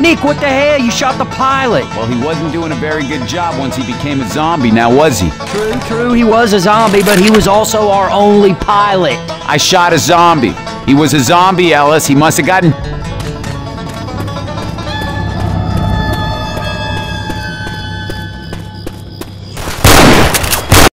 Nick, what the hell? You shot the pilot. Well, he wasn't doing a very good job once he became a zombie, now was he? True, true, he was a zombie, but he was also our only pilot. I shot a zombie. He was a zombie, Ellis. He must have gotten